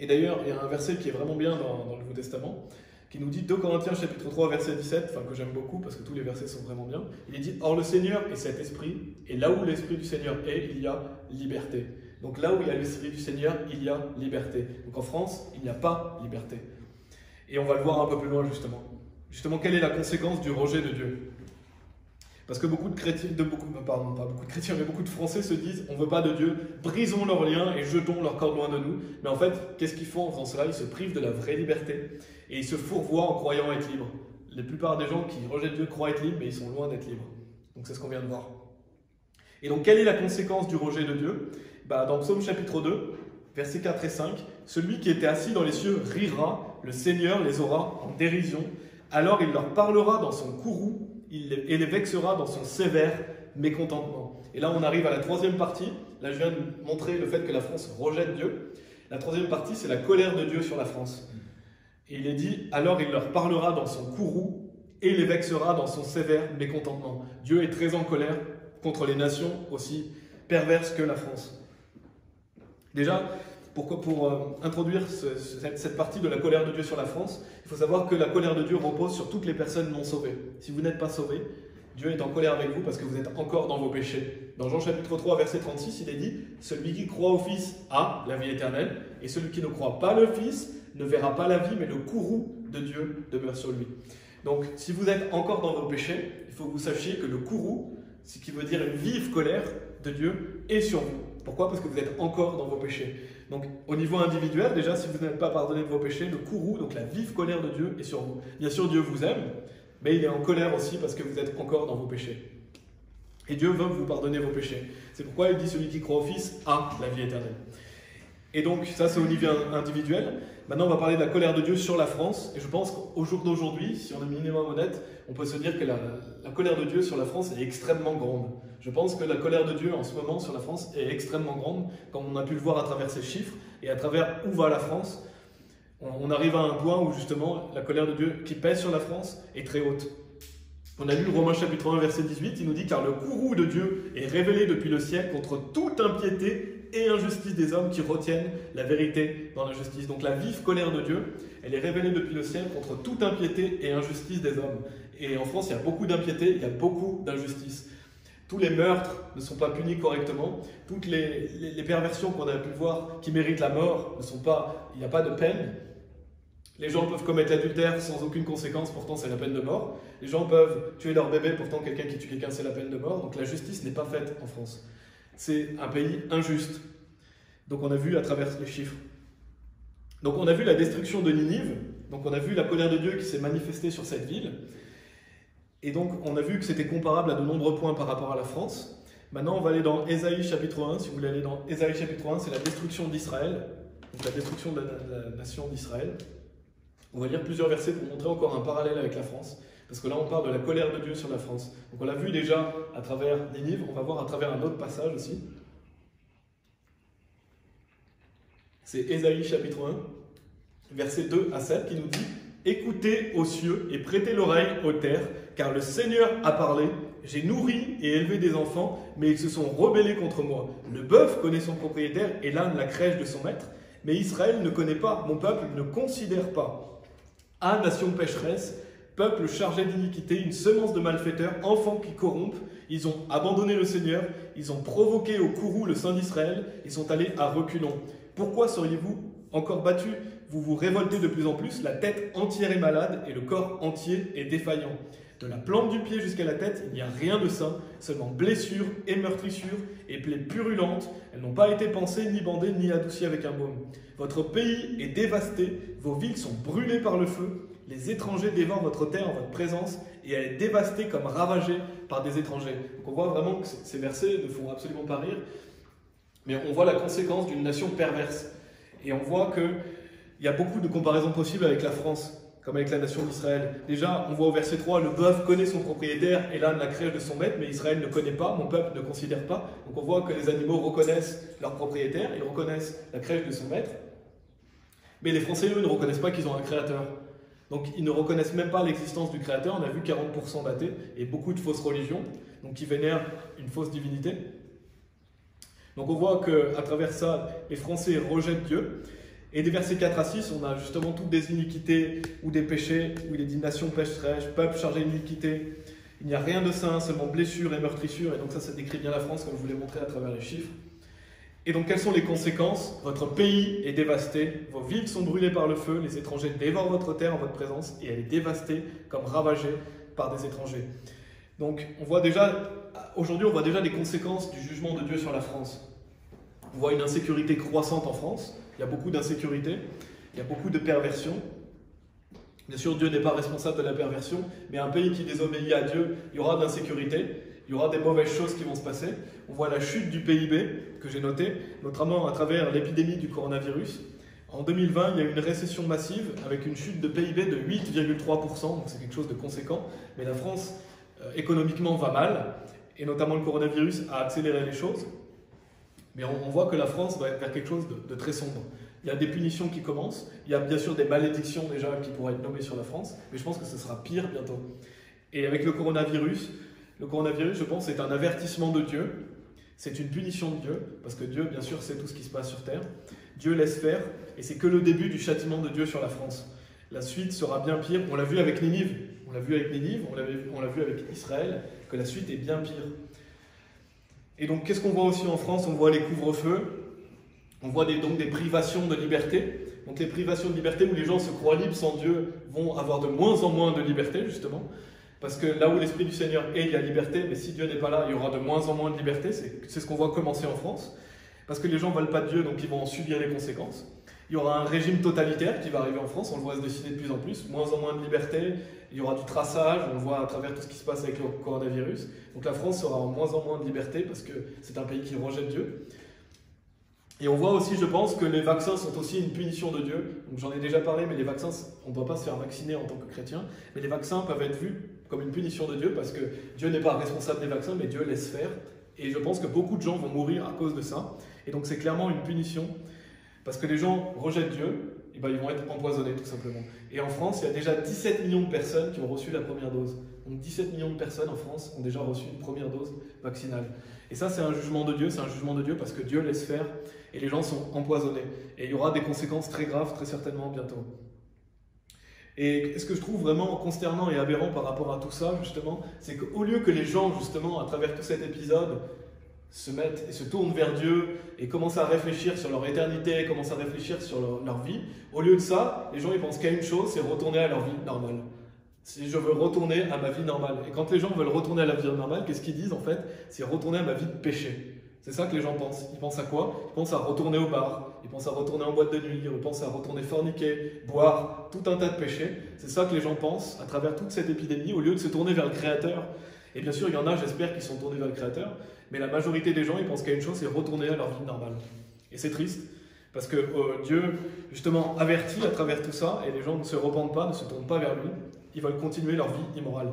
Et d'ailleurs, il y a un verset qui est vraiment bien dans le Nouveau Testament, qui nous dit 2 Corinthiens chapitre 3 verset 17, enfin que j'aime beaucoup parce que tous les versets sont vraiment bien. Il est dit Or le Seigneur est cet esprit, et là où l'esprit du Seigneur est, il y a liberté. Donc là où il y a l'esprit du Seigneur, il y a liberté. Donc en France, il n'y a pas liberté. Et on va le voir un peu plus loin justement. Justement, quelle est la conséquence du rejet de Dieu? Parce que beaucoup de chrétiens, de beaucoup, pardon, pas beaucoup de chrétiens, mais beaucoup de Français se disent on ne veut pas de Dieu, brisons leurs liens et jetons leur corps loin de nous. Mais en fait, qu'est-ce qu'ils font en faisant cela? Ils se privent de la vraie liberté et ils se fourvoient en croyant être libres. La plupart des gens qui rejettent Dieu croient être libres, mais ils sont loin d'être libres. Donc c'est ce qu'on vient de voir. Et donc, quelle est la conséquence du rejet de Dieu? Bah, Dans Psaume chapitre 2, versets 4 et 5, Celui qui était assis dans les cieux rira, le Seigneur les aura en dérision, alors il leur parlera dans son courroux et les vexera dans son sévère mécontentement. Et là, on arrive à la troisième partie. Là, je viens de montrer le fait que la France rejette Dieu. La troisième partie, c'est la colère de Dieu sur la France. Et il est dit, alors il leur parlera dans son courroux et les vexera dans son sévère mécontentement. Dieu est très en colère contre les nations aussi perverses que la France. Déjà, pour, pour euh, introduire cette, partie de la colère de Dieu sur la France, il faut savoir que la colère de Dieu repose sur toutes les personnes non sauvées. Si vous n'êtes pas sauvés, Dieu est en colère avec vous parce que vous êtes encore dans vos péchés. Dans Jean chapitre 3, verset 36, il est dit Celui qui croit au Fils a la vie éternelle, et celui qui ne croit pas le Fils ne verra pas la vie, mais le courroux de Dieu demeure sur lui. Donc, si vous êtes encore dans vos péchés, il faut que vous sachiez que le courroux, ce qui veut dire une vive colère de Dieu, est sur vous. Pourquoi? Parce que vous êtes encore dans vos péchés. Donc, au niveau individuel, déjà, si vous n'êtes pas pardonné de vos péchés, le courroux, donc la vive colère de Dieu, est sur vous. Bien sûr, Dieu vous aime, mais il est en colère aussi parce que vous êtes encore dans vos péchés. Et Dieu veut vous pardonner vos péchés. C'est pourquoi il dit celui qui croit au Fils a la vie éternelle. Et donc, ça, c'est au niveau individuel. Maintenant, on va parler de la colère de Dieu sur la France. Et je pense qu'au jour d'aujourd'hui, si on est minimum honnête, on peut se dire que la, colère de Dieu sur la France est extrêmement grande. Je pense que la colère de Dieu en ce moment sur la France est extrêmement grande, comme on a pu le voir à travers ces chiffres et à travers où va la France. On, arrive à un point où justement la colère de Dieu qui pèse sur la France est très haute. On a lu le Romain chapitre 1 verset 18, il nous dit car le courroux de Dieu est révélé depuis le siècle contre toute impiété et injustice des hommes qui retiennent la vérité dans la justice. Donc la vive colère de Dieu, elle est révélée depuis le ciel contre toute impiété et injustice des hommes. Et en France, il y a beaucoup d'impiété, il y a beaucoup d'injustice. Tous les meurtres ne sont pas punis correctement. Toutes les, perversions qu'on a pu voir qui méritent la mort ne sont pas. Il n'y a pas de peine. Les gens peuvent commettre l'adultère sans aucune conséquence, pourtant c'est la peine de mort. Les gens peuvent tuer leur bébé, pourtant quelqu'un qui tue quelqu'un c'est la peine de mort. Donc la justice n'est pas faite en France. C'est un pays injuste. Donc on a vu à travers les chiffres. Donc on a vu la destruction de Ninive, donc on a vu la colère de Dieu qui s'est manifestée sur cette ville. Et donc on a vu que c'était comparable à de nombreux points par rapport à la France. Maintenant on va aller dans Ésaïe chapitre 1. Si vous voulez aller dans Ésaïe chapitre 1, c'est la destruction d'Israël, donc la destruction de la nation d'Israël. On va lire plusieurs versets pour montrer encore un parallèle avec la France. Parce que là, on parle de la colère de Dieu sur la France. Donc on l'a vu déjà à travers Ninive, on va voir à travers un autre passage aussi. C'est Ésaïe chapitre 1, versets 2 à 7, qui nous dit Écoutez aux cieux et prêtez l'oreille aux terres, car le Seigneur a parlé. J'ai nourri et élevé des enfants, mais ils se sont rebellés contre moi. Le bœuf connaît son propriétaire et l'âne la crèche de son maître, mais Israël ne connaît pas, mon peuple ne considère pas. Ah, nation pécheresse, peuple chargé d'iniquité, une semence de malfaiteurs, enfants qui corrompent, ils ont abandonné le Seigneur, ils ont provoqué au courroux le Saint d'Israël, ils sont allés à reculons. Pourquoi seriez-vous encore battus Vous vous révoltez de plus en plus, la tête entière est malade et le corps entier est défaillant. De la plante du pied jusqu'à la tête, il n'y a rien de sain, seulement blessures et meurtrissures et plaies purulentes. Elles n'ont pas été pensées, ni bandées, ni adoucies avec un baume. Votre pays est dévasté, vos villes sont brûlées par le feu, les étrangers dévorent votre terre en votre présence et elle est dévastée comme ravagée par des étrangers. Donc on voit vraiment que ces versets ne font absolument pas rire, mais on voit la conséquence d'une nation perverse. Et on voit qu'il y a beaucoup de comparaisons possibles avec la France comme avec la nation d'Israël. Déjà, on voit au verset 3, le bœuf connaît son propriétaire et l'âne la crèche de son maître, mais Israël ne connaît pas, mon peuple ne considère pas. Donc on voit que les animaux reconnaissent leur propriétaire, ils reconnaissent la crèche de son maître. Mais les Français, eux, ne reconnaissent pas qu'ils ont un créateur. Donc ils ne reconnaissent même pas l'existence du créateur. On a vu 40% d'athées et beaucoup de fausses religions, donc qui vénèrent une fausse divinité. Donc on voit qu'à travers ça, les Français rejettent Dieu. Et des versets 4 à 6, on a justement toutes des iniquités ou des péchés, où il est dit nation pécheresse, peuple chargé d'iniquité. Il n'y a rien de saint, seulement blessures et meurtrissures. Et donc ça, ça décrit bien la France, comme je vous l'ai montré à travers les chiffres. Et donc quelles sont les conséquences? Votre pays est dévasté, vos villes sont brûlées par le feu, les étrangers dévorent votre terre en votre présence, et elle est dévastée comme ravagée par des étrangers. Donc on voit déjà, aujourd'hui on voit déjà les conséquences du jugement de Dieu sur la France. On voit une insécurité croissante en France, il y a beaucoup d'insécurité, il y a beaucoup de perversion. Bien sûr, Dieu n'est pas responsable de la perversion, mais un pays qui désobéit à Dieu, il y aura de l'insécurité. il y aura des mauvaises choses qui vont se passer. On voit la chute du PIB que j'ai noté, notamment à travers l'épidémie du coronavirus. En 2020, il y a eu une récession massive avec une chute de PIB de 8,3%, donc c'est quelque chose de conséquent. Mais la France, euh, économiquement, va mal, et notamment le coronavirus a accéléré les choses. Mais on, voit que la France va vers quelque chose de, très sombre. Il y a des punitions qui commencent, il y a bien sûr des malédictions déjà qui pourraient être nommées sur la France, mais je pense que ce sera pire bientôt. Et avec le coronavirus, le coronavirus, je pense, c'est un avertissement de Dieu, c'est une punition de Dieu, parce que Dieu, bien sûr, sait tout ce qui se passe sur Terre. Dieu laisse faire, et c'est que le début du châtiment de Dieu sur la France. La suite sera bien pire. On l'a vu avec Ninive, on l'a vu avec Ninive, on l'a vu avec Israël, que la suite est bien pire. Et donc, qu'est-ce qu'on voit aussi en France? On voit les couvre-feux, on voit des, donc des privations de liberté. Donc, les privations de liberté où les gens se croient libres sans Dieu vont avoir de moins en moins de liberté, justement. Parce que là où l'Esprit du Seigneur est, il y a liberté, mais si Dieu n'est pas là, il y aura de moins en moins de liberté. C'est ce qu'on voit commencer en France. Parce que les gens ne veulent pas de Dieu, donc ils vont en subir les conséquences. Il y aura un régime totalitaire qui va arriver en France, on le voit se dessiner de plus en plus, moins en moins de liberté, il y aura du traçage, on le voit à travers tout ce qui se passe avec le coronavirus. Donc la France en moins en moins de liberté parce que c'est un pays qui rejette Dieu. Et on voit aussi, je pense, que les vaccins sont aussi une punition de Dieu. Donc j'en ai déjà parlé, mais les vaccins, on ne doit pas se faire vacciner en tant que chrétien, mais les vaccins peuvent être vus comme une punition de Dieu parce que Dieu n'est pas responsable des vaccins, mais Dieu laisse faire. Et je pense que beaucoup de gens vont mourir à cause de ça. Et donc c'est clairement une punition, parce que les gens rejettent Dieu, et ben ils vont être empoisonnés tout simplement. Et en France, il y a déjà 17 millions de personnes qui ont reçu la première dose. Donc 17 millions de personnes en France ont déjà reçu une première dose vaccinale. Et ça, c'est un jugement de Dieu, c'est un jugement de Dieu parce que Dieu laisse faire et les gens sont empoisonnés. Et il y aura des conséquences très graves très certainement bientôt. Et ce que je trouve vraiment consternant et aberrant par rapport à tout ça, justement, c'est qu'au lieu que les gens, justement, à travers tout cet épisode, se mettent et se tournent vers Dieu et commencent à réfléchir sur leur éternité, commencent à réfléchir sur leur, vie, au lieu de ça, les gens ils pensent qu'à une chose, c'est retourner à leur vie normale. Si je veux retourner à ma vie normale. Et quand les gens veulent retourner à la vie normale, qu'est-ce qu'ils disent en fait? C'est retourner à ma vie de péché. C'est ça que les gens pensent. Ils pensent à quoi? Ils pensent à retourner au bar, ils pensent à retourner en boîte de nuit, ils pensent à retourner forniquer, boire, tout un tas de péchés. C'est ça que les gens pensent à travers toute cette épidémie, au lieu de se tourner vers le Créateur. Et bien sûr, il y en a, j'espère, qui sont tournés vers le Créateur, mais la majorité des gens, ils pensent qu'à une chose, c'est retourner à leur vie normale. Et c'est triste, parce que euh, Dieu, justement, avertit à travers tout ça, et les gens ne se repentent pas, ne se tournent pas vers lui, ils veulent continuer leur vie immorale.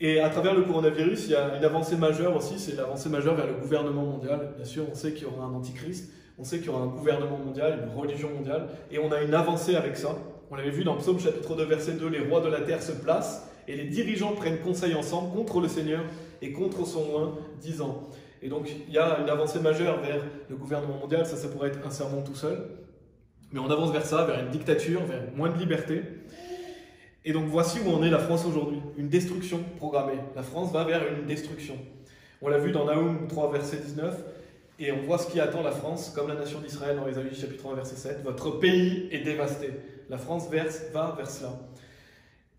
Et à travers le coronavirus, il y a une avancée majeure aussi, c'est l'avancée majeure vers le gouvernement mondial. Bien sûr, on sait qu'il y aura un antichrist, on sait qu'il y aura un gouvernement mondial, une religion mondiale, et on a une avancée avec ça. On l'avait vu dans Psaume chapitre 2, verset 2, les rois de la terre se placent, et les dirigeants prennent conseil ensemble contre le Seigneur et contre son loin, disant. Et donc, il y a une avancée majeure vers le gouvernement mondial, ça, ça pourrait être un sermon tout seul. Mais on avance vers ça, vers une dictature, vers moins de liberté. Et donc voici où en est la France aujourd'hui, une destruction programmée. La France va vers une destruction. On l'a vu dans Naoum 3, verset 19, et on voit ce qui attend la France, comme la nation d'Israël dans Ésaïe chapitre 1, verset 7. Votre pays est dévasté. La France verse, va vers cela.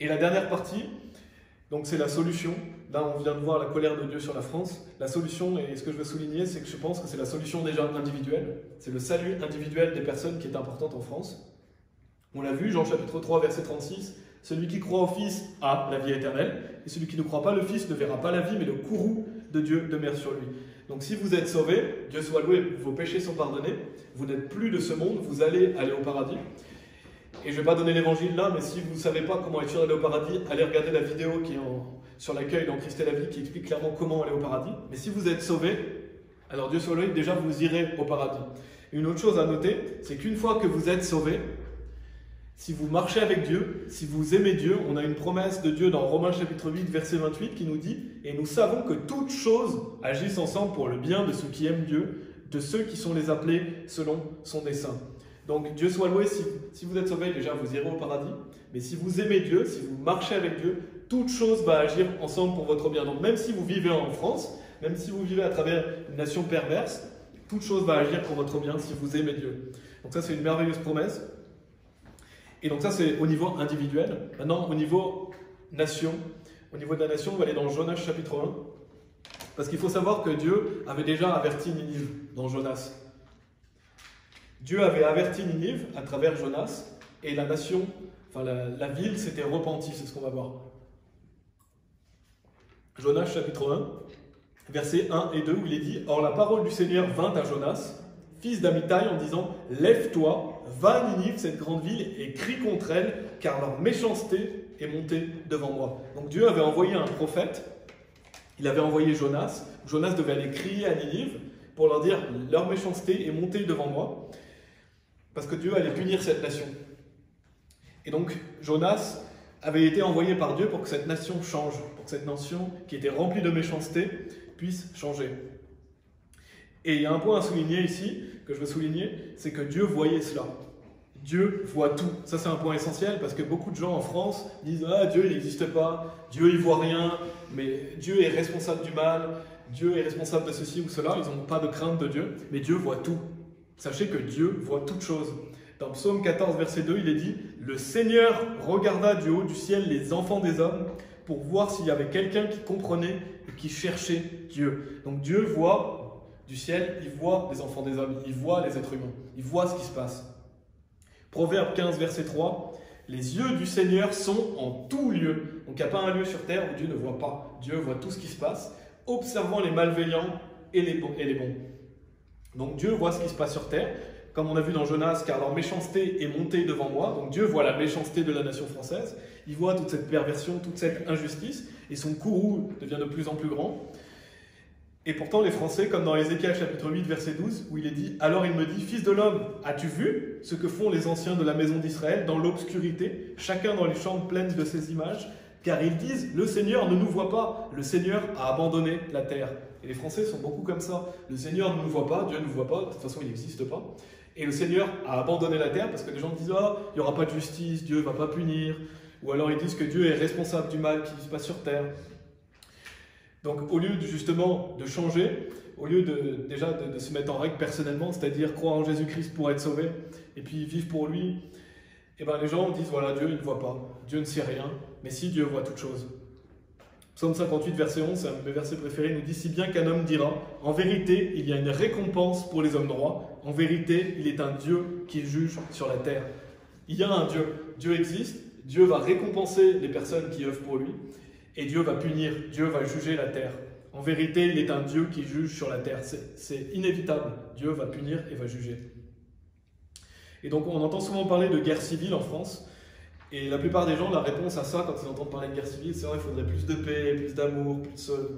Et la dernière partie, donc c'est la solution. Là, on vient de voir la colère de Dieu sur la France. La solution, et ce que je veux souligner, c'est que je pense que c'est la solution déjà individuelle. C'est le salut individuel des personnes qui est importante en France. On l'a vu, Jean chapitre 3, verset 36. Celui qui croit au Fils a la vie éternelle, et celui qui ne croit pas le Fils ne verra pas la vie, mais le courroux de Dieu demeure sur lui. Donc si vous êtes sauvé, Dieu soit loué, vos péchés sont pardonnés, vous n'êtes plus de ce monde, vous allez aller au paradis. Et je ne vais pas donner l'évangile là, mais si vous ne savez pas comment être sûr d'aller au paradis, allez regarder la vidéo qui est sur l'accueil dans Christ et la vie qui explique clairement comment aller au paradis. Mais si vous êtes sauvé, alors Dieu soit loué, déjà vous irez au paradis. Une autre chose à noter, c'est qu'une fois que vous êtes sauvé, si vous marchez avec Dieu, si vous aimez Dieu, on a une promesse de Dieu dans Romains chapitre 8, verset 28 qui nous dit Et nous savons que toutes choses agissent ensemble pour le bien de ceux qui aiment Dieu, de ceux qui sont les appelés selon son dessein. Donc Dieu soit loué, si, vous êtes sauvé, déjà vous irez au paradis. Mais si vous aimez Dieu, si vous marchez avec Dieu, toute chose va agir ensemble pour votre bien. Donc même si vous vivez en France, même si vous vivez à travers une nation perverse, toute chose va agir pour votre bien si vous aimez Dieu. Donc ça c'est une merveilleuse promesse. Et donc ça, c'est au niveau individuel. Maintenant, au niveau nation, au niveau de la nation, on va aller dans Jonas chapitre 1. Parce qu'il faut savoir que Dieu avait déjà averti Ninive dans Jonas. Dieu avait averti Ninive à travers Jonas, et la nation, enfin la, ville s'était repentie, c'est ce qu'on va voir. Jonas chapitre 1, versets 1 et 2, où il est dit Or la parole du Seigneur vint à Jonas, fils d'Amitai, en disant Lève-toi, va à Ninive, cette grande ville, et crie contre elle, car leur méchanceté est montée devant moi. Donc Dieu avait envoyé un prophète, il avait envoyé Jonas. Jonas devait aller crier à Ninive pour leur dire Leur méchanceté est montée devant moi, parce que Dieu allait punir cette nation. Et donc Jonas avait été envoyé par Dieu pour que cette nation change, pour que cette nation qui était remplie de méchanceté puisse changer. Et il y a un point à souligner ici, que je veux souligner, c'est que Dieu voyait cela. Dieu voit tout. Ça, c'est un point essentiel parce que beaucoup de gens en France disent Ah, Dieu, il n'existe pas, Dieu, il voit rien, mais Dieu est responsable du mal, Dieu est responsable de ceci ou cela. Ils n'ont pas de crainte de Dieu, mais Dieu voit tout. Sachez que Dieu voit toutes choses. Dans Psaume 14, verset 2, il est dit Le Seigneur regarda du haut du ciel les enfants des hommes pour voir s'il y avait quelqu'un qui comprenait et qui cherchait Dieu. Donc Dieu voit du ciel, il voit les enfants des hommes, il voit les êtres humains, il voit ce qui se passe. Proverbe 15, verset 3 Les yeux du Seigneur sont en tout lieu. Donc il n'y a pas un lieu sur terre où Dieu ne voit pas. Dieu voit tout ce qui se passe, observant les malveillants et les bons. Et les. Donc Dieu voit ce qui se passe sur terre comme on a vu dans Jonas, car leur méchanceté est montée devant moi. Donc Dieu voit la méchanceté de la nation française, il voit toute cette perversion, toute cette injustice, et son courroux devient de plus en plus grand. Et pourtant, les Français, comme dans Ézéchiel chapitre 8, verset 12, où il est dit Alors il me dit, Fils de l'homme, as-tu vu ce que font les anciens de la maison d'Israël dans l'obscurité, chacun dans les chambres pleines de ses images Car ils disent Le Seigneur ne nous voit pas, le Seigneur a abandonné la terre. Et les Français sont beaucoup comme ça. Le Seigneur ne nous voit pas, Dieu ne nous voit pas, de toute façon il n'existe pas. Et le Seigneur a abandonné la terre parce que les gens disent Ah, il n'y aura pas de justice, Dieu ne va pas punir. Ou alors ils disent que Dieu est responsable du mal qui se passe sur terre. Donc au lieu justement de changer, au lieu de, déjà de, se mettre en règle personnellement, c'est-à-dire croire en Jésus-Christ pour être sauvé, et puis vivre pour lui, eh ben les gens disent voilà, Dieu il ne voit pas, Dieu ne sait rien, mais si Dieu voit toutes choses. Psaume 58, verset 11, c'est un de mes versets préférés, nous dit si bien qu'un homme dira En vérité, il y a une récompense pour les hommes droits, en vérité, il est un Dieu qui juge sur la terre. Il y a un Dieu, Dieu existe, Dieu va récompenser les personnes qui œuvrent pour lui, et Dieu va punir, Dieu va juger la terre. En vérité, il est un Dieu qui juge sur la terre. C'est inévitable. Dieu va punir et va juger. Et donc on entend souvent parler de guerre civile en France. Et la plupart des gens, la réponse à ça, quand ils entendent parler de guerre civile, c'est vrai, il faudrait plus de paix, plus d'amour,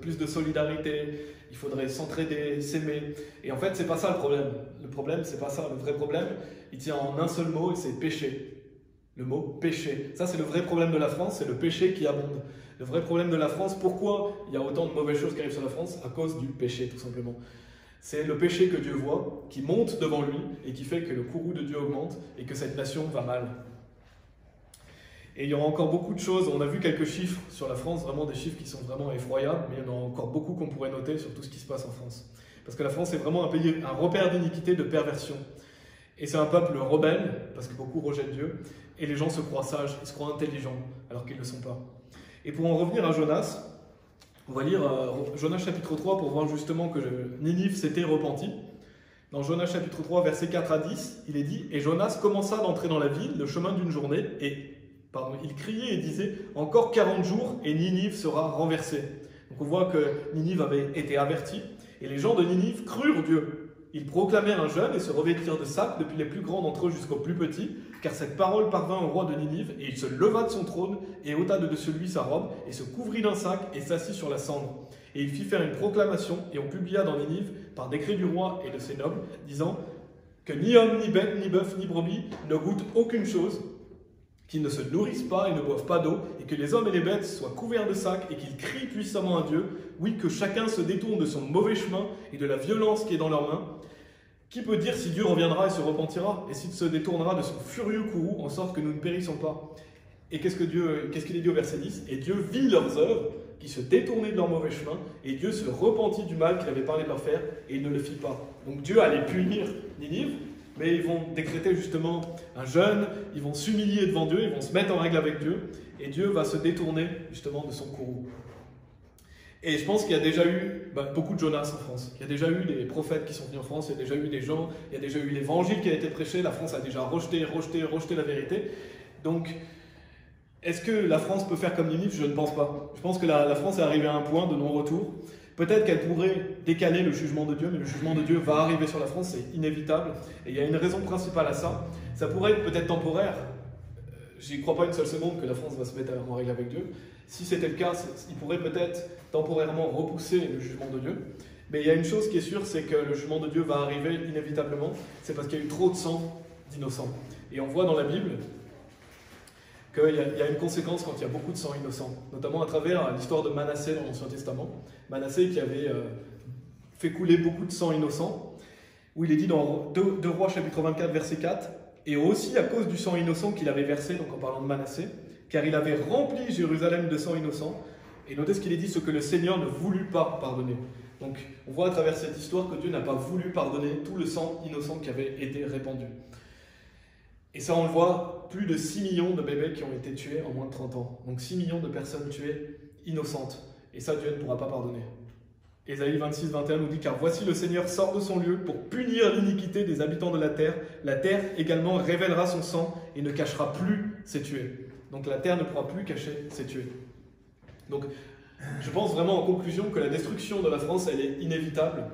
plus, de solidarité, il faudrait s'entraider, s'aimer. Et en fait, c'est pas ça le problème. Le problème, c'est pas ça. Le vrai problème, il tient en un seul mot, et c'est péché. Le mot péché. Ça, c'est le vrai problème de la France, c'est le péché qui abonde. Le vrai problème de la France, pourquoi il y a autant de mauvaises choses qui arrivent sur la France? À cause du péché, tout simplement. C'est le péché que Dieu voit, qui monte devant lui, et qui fait que le courroux de Dieu augmente, et que cette nation va mal. Et il y aura encore beaucoup de choses. On a vu quelques chiffres sur la France, vraiment des chiffres qui sont vraiment effroyables, mais il y en a encore beaucoup qu'on pourrait noter sur tout ce qui se passe en France. Parce que la France est vraiment un pays, un repère d'iniquité, de perversion. Et c'est un peuple rebelle, parce que beaucoup rejettent Dieu, et les gens se croient sages, ils se croient intelligents, alors qu'ils ne le sont pas. Et pour en revenir à Jonas, on va lire euh, Jonas chapitre 3 pour voir justement que Ninive s'était repenti. Dans Jonas chapitre 3, versets 4 à 10, il est dit Et Jonas commença d'entrer dans la ville le chemin d'une journée, et Pardon, il criait et disait Encore 40 jours et Ninive sera renversée. Donc on voit que Ninive avait été averti et les gens de Ninive crurent Dieu. Ils proclamèrent un jeûne et se revêtirent de sacs depuis les plus grands d'entre eux jusqu'aux plus petits, car cette parole parvint au roi de Ninive, et il se leva de son trône et ôta de dessus lui sa robe, et se couvrit d'un sac et s'assit sur la cendre. Et il fit faire une proclamation, et on publia dans Ninive, par décret du roi et de ses nobles, disant que ni homme, ni bête, ni bœuf, ni brebis ne goûtent aucune chose, qu'ils ne se nourrissent pas et ne boivent pas d'eau, et que les hommes et les bêtes soient couverts de sacs et qu'ils crient puissamment à Dieu, oui, que chacun se détourne de son mauvais chemin et de la violence qui est dans leurs mains. Qui peut dire si Dieu reviendra et se repentira, et s'il se détournera de son furieux courroux, en sorte que nous ne périssons pas? Et qu'est-ce que Dieu, qu'est-ce qu'il est dit au verset 10 Et Dieu vit leurs œuvres, qui se détournaient de leur mauvais chemin, et Dieu se repentit du mal qu'il avait parlé de leur faire, et il ne le fit pas. Donc Dieu allait punir Ninive, mais ils vont décréter justement un jeûne, ils vont s'humilier devant Dieu, ils vont se mettre en règle avec Dieu, et Dieu va se détourner justement de son courroux. Et je pense qu'il y a déjà eu bah, beaucoup de Jonas en France. Il y a déjà eu des prophètes qui sont venus en France, il y a déjà eu des gens, il y a déjà eu l'évangile qui a été prêché, la France a déjà rejeté, rejeté, rejeté la vérité. Donc, Est-ce que la France peut faire comme Ninive? Je ne pense pas. Je pense que la, France est arrivée à un point de non-retour. Peut-être qu'elle pourrait décaler le jugement de Dieu, mais le jugement de Dieu va arriver sur la France, c'est inévitable. Et il y a une raison principale à ça. Ça pourrait être peut-être temporaire. Euh, j'y crois pas une seule seconde que la France va se mettre en règle avec Dieu. Si c'était le cas, il pourrait peut-être temporairement repousser le jugement de Dieu. Mais il y a une chose qui est sûre, c'est que le jugement de Dieu va arriver inévitablement. C'est parce qu'il y a eu trop de sang d'innocents. Et on voit dans la Bible qu'il y, a une conséquence quand il y a beaucoup de sang innocent, notamment à travers l'histoire de Manassé dans l'Ancien Testament. Manassé qui avait euh, fait couler beaucoup de sang innocent, où il est dit dans 2, Rois chapitre 24 verset 4, et aussi à cause du sang innocent qu'il avait versé, donc en parlant de Manassé, car il avait rempli Jérusalem de sang innocent, et notez ce qu'il est dit, ce que le Seigneur ne voulut pas pardonner. Donc on voit à travers cette histoire que Dieu n'a pas voulu pardonner tout le sang innocent qui avait été répandu. Et ça, on le voit, plus de 6 millions de bébés qui ont été tués en moins de 30 ans. Donc 6 millions de personnes tuées innocentes. Et ça, Dieu ne pourra pas pardonner. Ésaïe 26, 21 nous dit Car voici le Seigneur sort de son lieu pour punir l'iniquité des habitants de la terre. La terre également révélera son sang et ne cachera plus ses tués. Donc la terre ne pourra plus cacher ses tués. Donc je pense vraiment en conclusion que la destruction de la France, elle est inévitable.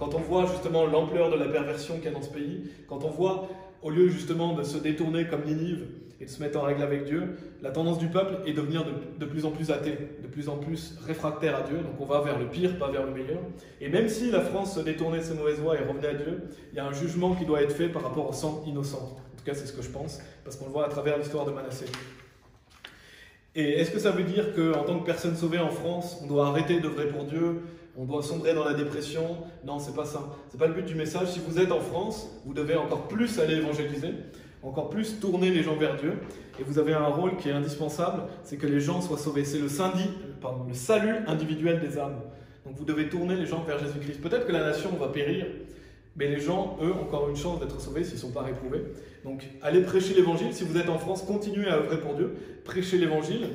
Quand on voit justement l'ampleur de la perversion qu'il y a dans ce pays, quand on voit au lieu justement de se détourner comme Ninive et de se mettre en règle avec Dieu, la tendance du peuple est de devenir de, plus en plus athée, de plus en plus réfractaire à Dieu. Donc on va vers le pire, pas vers le meilleur. Et même si la France se détournait de ses mauvaises voies et revenait à Dieu, il y a un jugement qui doit être fait par rapport au sang innocent. En tout cas, c'est ce que je pense, parce qu'on le voit à travers l'histoire de Manassé. Et est-ce que ça veut dire qu'en tant que personne sauvée en France, on doit arrêter d'œuvrer pour Dieu, on doit sombrer dans la dépression? Non, c'est pas ça. C'est pas le but du message. Si vous êtes en France, vous devez encore plus aller évangéliser, encore plus tourner les gens vers Dieu. Et vous avez un rôle qui est indispensable, c'est que les gens soient sauvés. C'est le, le salut individuel des âmes. Donc vous devez tourner les gens vers Jésus-Christ. Peut-être que la nation va périr, mais les gens, eux, ont encore une chance d'être sauvés s'ils ne sont pas réprouvés. Donc allez prêcher l'évangile. Si vous êtes en France, continuez à œuvrer pour Dieu. Prêchez l'évangile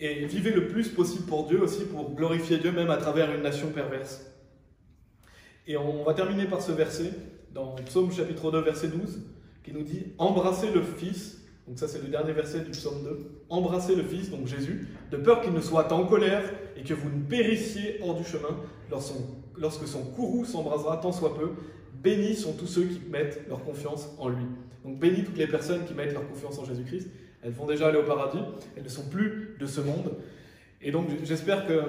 et vivez le plus possible pour Dieu aussi, pour glorifier Dieu même à travers une nation perverse. Et on va terminer par ce verset, dans Psaume chapitre 2, verset 12, qui nous dit Embrassez le Fils, donc ça c'est le dernier verset du psaume 2, Embrassez le Fils, donc Jésus, de peur qu'il ne soit en colère et que vous ne périssiez hors du chemin lorsque son courroux s'embrasera tant soit peu. Bénis sont tous ceux qui mettent leur confiance en lui. Donc bénis toutes les personnes qui mettent leur confiance en Jésus-Christ. Elles vont déjà aller au paradis, elles ne sont plus de ce monde. Et donc j'espère que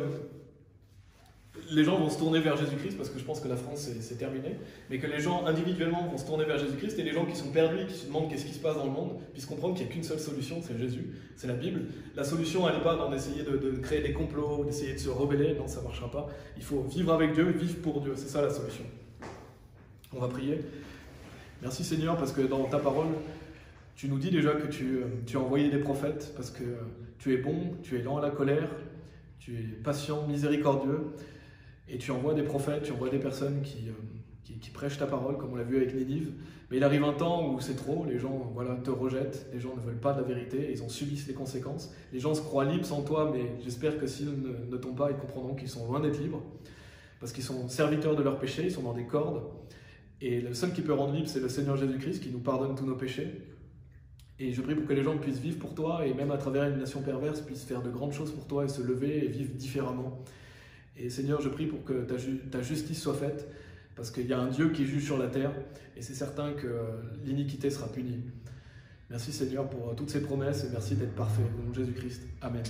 les gens vont se tourner vers Jésus-Christ, parce que je pense que la France c'est terminé, mais que les gens individuellement vont se tourner vers Jésus-Christ, et les gens qui sont perdus, qui se demandent qu'est-ce qui se passe dans le monde, puissent comprendre qu'il n'y a qu'une seule solution, c'est Jésus, c'est la Bible. La solution, elle n'est pas d'en essayer de, créer des complots, d'essayer de se rebeller, non, ça ne marchera pas. Il faut vivre avec Dieu, vivre pour Dieu, c'est ça la solution. On va prier. Merci Seigneur, parce que dans ta parole, tu nous dis déjà que tu, euh, tu, as envoyé des prophètes parce que tu es bon, tu es lent à la colère, tu es patient, miséricordieux, et tu envoies des prophètes, tu envoies des personnes qui, euh, qui, prêchent ta parole, comme on l'a vu avec Nédive. Mais il arrive un temps où c'est trop, les gens voilà, te rejettent, les gens ne veulent pas de la vérité, ils ont subi les conséquences. Les gens se croient libres sans toi, mais j'espère que s'ils ne, ne tombent pas, ils comprendront qu'ils sont loin d'être libres, parce qu'ils sont serviteurs de leurs péchés, ils sont dans des cordes. Et le seul qui peut rendre libre, c'est le Seigneur Jésus-Christ qui nous pardonne tous nos péchés. Et je prie pour que les gens puissent vivre pour toi et même à travers une nation perverse puissent faire de grandes choses pour toi et se lever et vivre différemment. Et Seigneur, je prie pour que ta, justice soit faite parce qu'il y a un Dieu qui juge sur la terre et c'est certain que l'iniquité sera punie. Merci Seigneur pour toutes ces promesses et merci d'être parfait. Au nom de Jésus-Christ. Amen.